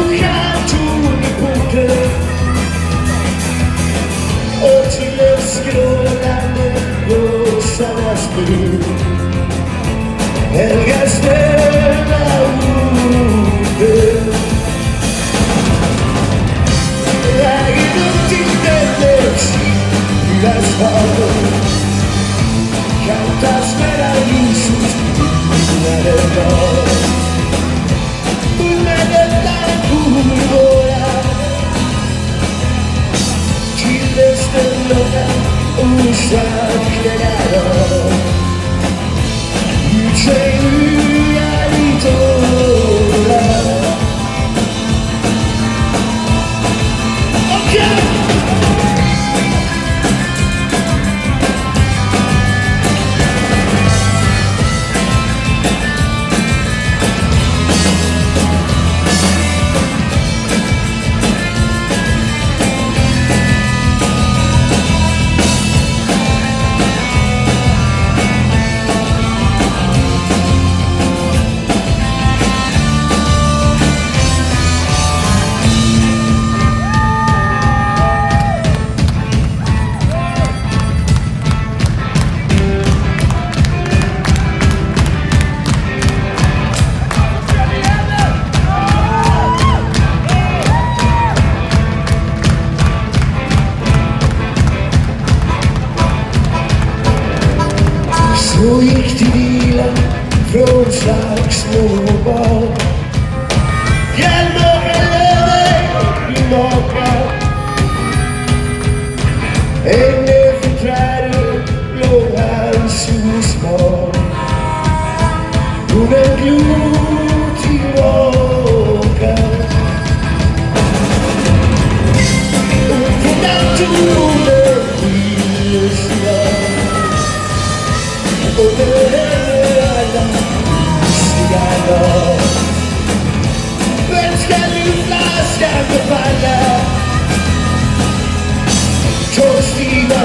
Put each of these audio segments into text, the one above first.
Σου διαρκούμενος κοδιέμαι Για ωραίους ήρθε klockan kläntar till stor klockan två. Lövet funkar ton i porten och You change. Projektile från slagsmål och barn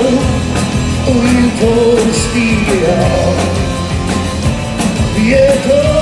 un post ideal. Viejo